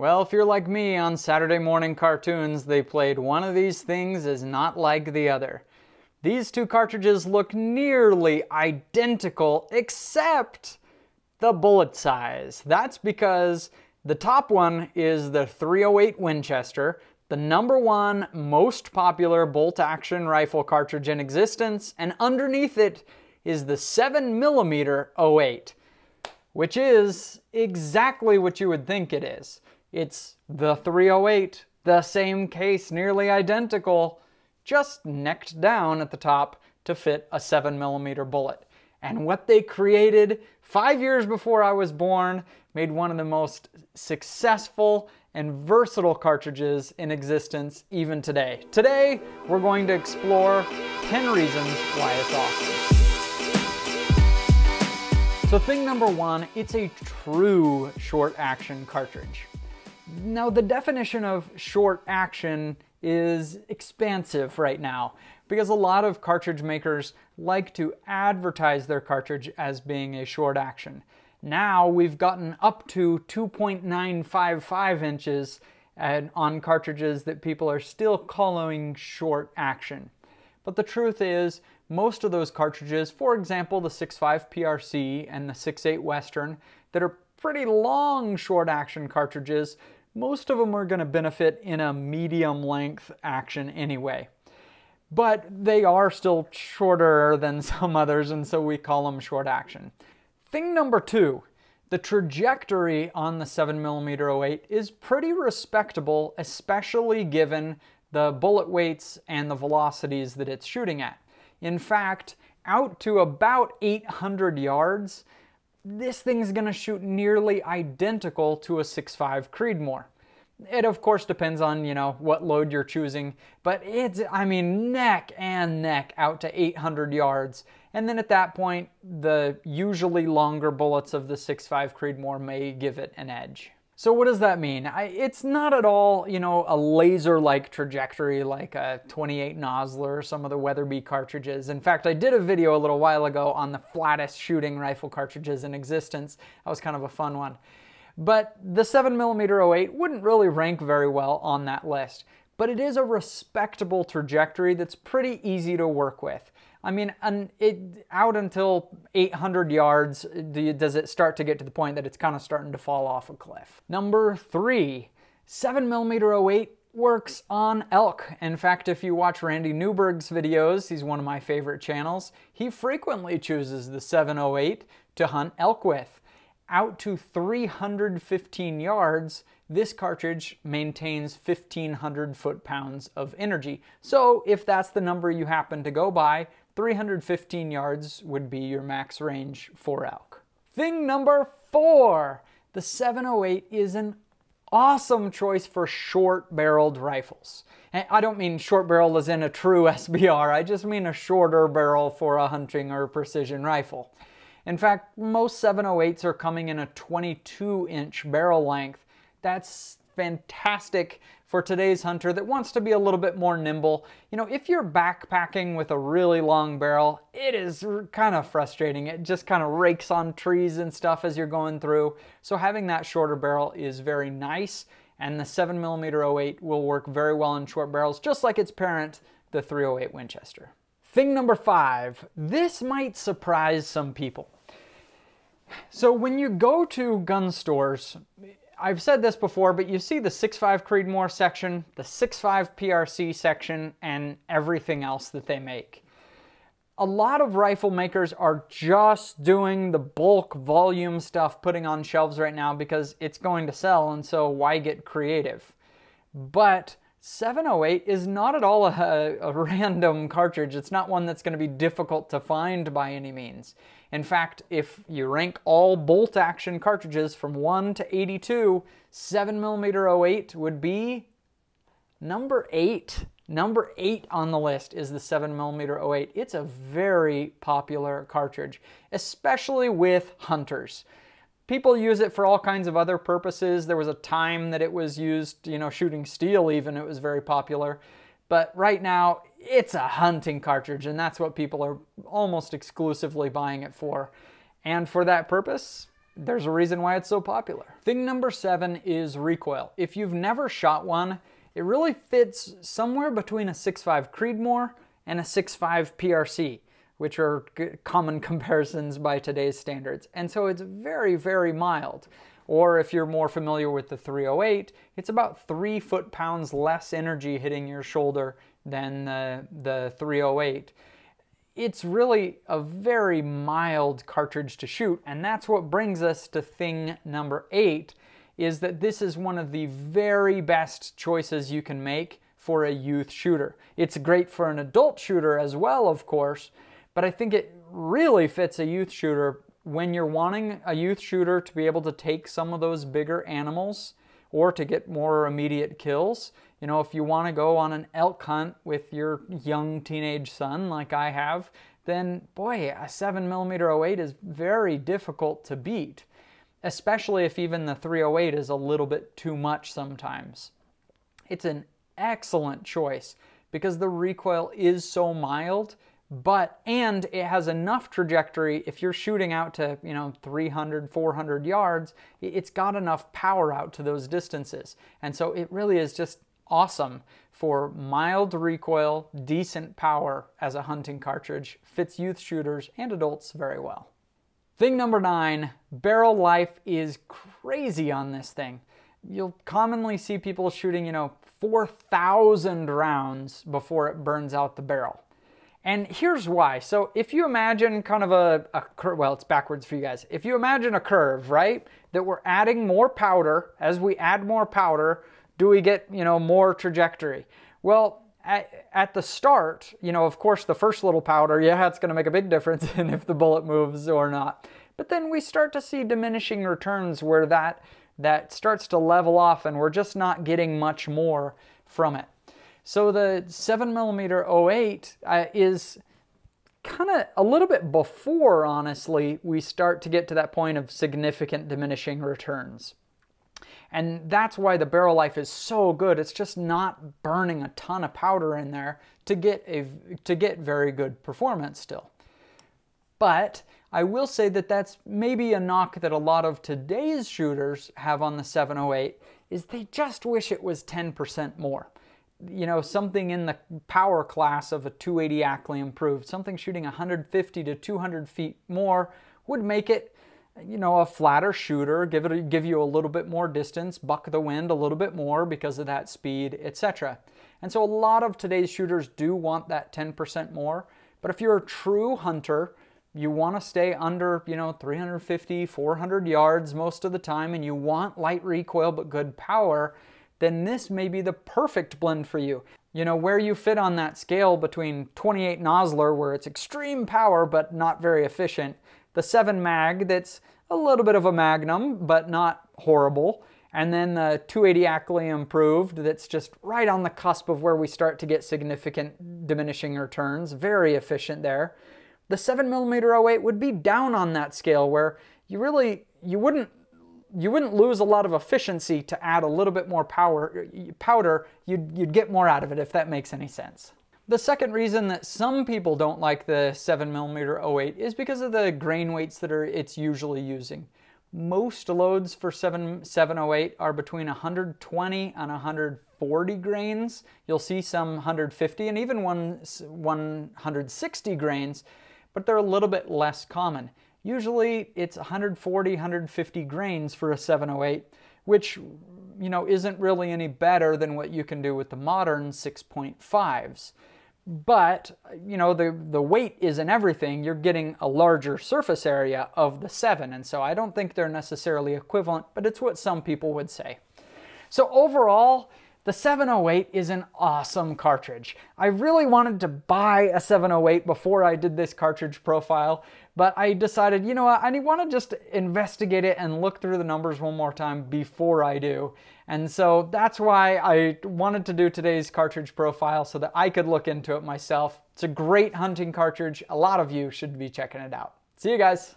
Well, if you're like me on Saturday morning cartoons, they played one of these things is not like the other. These two cartridges look nearly identical except the bullet size. That's because the top one is the 308 Winchester, the number one most popular bolt action rifle cartridge in existence, and underneath it is the 7mm 08, which is exactly what you would think it is. It's the 308, the same case, nearly identical, just necked down at the top to fit a 7mm bullet. And what they created five years before I was born made one of the most successful and versatile cartridges in existence even today. Today, we're going to explore 10 reasons why it's awesome. So thing number one, it's a true short action cartridge. Now the definition of short action is expansive right now because a lot of cartridge makers like to advertise their cartridge as being a short action. Now we've gotten up to 2.955 inches on cartridges that people are still calling short action. But the truth is, most of those cartridges, for example, the 6.5 PRC and the 6.8 Western, that are pretty long short action cartridges, most of them are going to benefit in a medium length action anyway. But they are still shorter than some others, and so we call them short action. Thing number two, the trajectory on the 7mm 08 is pretty respectable, especially given the bullet weights and the velocities that it's shooting at. In fact, out to about 800 yards, this thing's gonna shoot nearly identical to a 6.5 Creedmoor. It of course depends on, you know, what load you're choosing, but it's, I mean, neck and neck out to 800 yards. And then at that point, the usually longer bullets of the 6.5 Creedmoor may give it an edge. So what does that mean? I, it's not at all, you know, a laser-like trajectory like a 28 Nosler or some of the Weatherby cartridges. In fact, I did a video a little while ago on the flattest shooting rifle cartridges in existence. That was kind of a fun one. But the 7mm 08 wouldn't really rank very well on that list. But it is a respectable trajectory that's pretty easy to work with. I mean, and it out until 800 yards, does it start to get to the point that it's kind of starting to fall off a cliff. Number three, 7mm 08 works on elk. In fact, if you watch Randy Newberg's videos, he's one of my favorite channels, he frequently chooses the 708 to hunt elk with. Out to 315 yards, this cartridge maintains 1500 foot-pounds of energy. So if that's the number you happen to go by, 315 yards would be your max range for elk. Thing number four, the 708 is an awesome choice for short barreled rifles. And I don't mean short barrel as in a true SBR, I just mean a shorter barrel for a hunting or precision rifle. In fact, most 708s are coming in a 22 inch barrel length. That's fantastic for today's hunter that wants to be a little bit more nimble. You know, if you're backpacking with a really long barrel, it is kind of frustrating. It just kind of rakes on trees and stuff as you're going through. So having that shorter barrel is very nice and the 7mm 08 will work very well in short barrels, just like its parent, the 308 Winchester. Thing number five, this might surprise some people. So when you go to gun stores, I've said this before, but you see the 6.5 Creedmoor section, the 6.5 PRC section, and everything else that they make. A lot of rifle makers are just doing the bulk volume stuff putting on shelves right now because it's going to sell, and so why get creative? But 708 is not at all a, a, random cartridge. It's not one that's going to be difficult to find by any means. In fact, if you rank all bolt action cartridges from 1 to 82, 7mm 08 would be number 8. Number 8 on the list is the 7mm 08. It's a very popular cartridge, especially with hunters people use it for all kinds of other purposes. There was a time that it was used, you know, shooting steel even, it was very popular. But right now, it's a hunting cartridge, and that's what people are almost exclusively buying it for. And for that purpose, there's a reason why it's so popular. Thing number seven is recoil. If you've never shot one, it really fits somewhere between a 6.5 Creedmoor and a 6.5 PRC, which are common comparisons by today's standards. And so it's very, very mild. Or if you're more familiar with the 308, it's about three foot-pounds less energy hitting your shoulder than uh, the, the 308 it's really a very mild cartridge to shoot, and that's what brings us to thing number eight, is that this is one of the very best choices you can make for a youth shooter. It's great for an adult shooter as well, of course, but I think it really fits a youth shooter when you're wanting a youth shooter to be able to take some of those bigger animals or to get more immediate kills. You know, if you want to go on an elk hunt with your young teenage son, like I have, then boy, a 7mm 08 is very difficult to beat, especially if even the 308 is a little bit too much sometimes. It's an excellent choice because the recoil is so mild but and it has enough trajectory if you're shooting out to you know 300 400 yards it's got enough power out to those distances. And so it really is just awesome for mild recoil decent power as a hunting cartridge fits youth shooters and adults very well. Thing number nine barrel life is crazy on this thing. You'll commonly see people shooting you know 4000 rounds before it burns out the barrel and here's why. So if you imagine kind of a, a curve, well, it's backwards for you guys. If you imagine a curve, right, that we're adding more powder, as we add more powder, do we get, you know, more trajectory? Well, at, at the start, you know, of course, the first little powder, yeah, it's going to make a big difference in if the bullet moves or not. But then we start to see diminishing returns where that, that starts to level off and we're just not getting much more from it. So the 7mm 08 uh, is kind of a little bit before, honestly, we start to get to that point of significant diminishing returns. And that's why the barrel life is so good. It's just not burning a ton of powder in there to get a to get very good performance still. But I will say that that's maybe a knock that a lot of today's shooters have on the 708 is they just wish it was 10% more you know, something in the power class of a 280 Ackley improved, something shooting 150 to 200 feet more would make it, you know, a flatter shooter, give it, give you a little bit more distance, buck the wind a little bit more because of that speed, etc. And so a lot of today's shooters do want that 10% more. But if you're a true hunter, you want to stay under, you know, 350, 400 yards most of the time, and you want light recoil but good power then this may be the perfect blend for you. You know, where you fit on that scale between 28 Nosler, where it's extreme power but not very efficient, the 7 mag that's a little bit of a magnum but not horrible, and then the 280 Ackley improved that's just right on the cusp of where we start to get significant diminishing returns, very efficient there. The 7mm 08 would be down on that scale where you really you wouldn't you wouldn't lose a lot of efficiency to add a little bit more power, powder. You'd, you'd get more out of it if that makes any sense. The second reason that some people don't like the 7mm 08 is because of the grain weights that are it's usually using. Most loads for 7, 708 are between 120 and 140 grains. You'll see some 150 and even one, 160 grains, but they're a little bit less common. Usually it's 140, 150 grains for a 708, which you know isn't really any better than what you can do with the modern 6.5s. But you know the the weight isn't everything. You're getting a larger surface area of the 7, and so I don't think they're necessarily equivalent, but it's what some people would say. So overall, the 708 is an awesome cartridge. I really wanted to buy a 708 before I did this cartridge profile, but I decided, you know what, I want to just investigate it and look through the numbers one more time before I do. And so that's why I wanted to do today's cartridge profile so that I could look into it myself. It's a great hunting cartridge. A lot of you should be checking it out. See you guys.